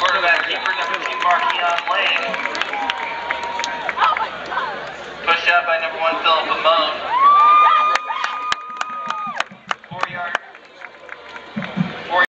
Quarterback, keeper. number two,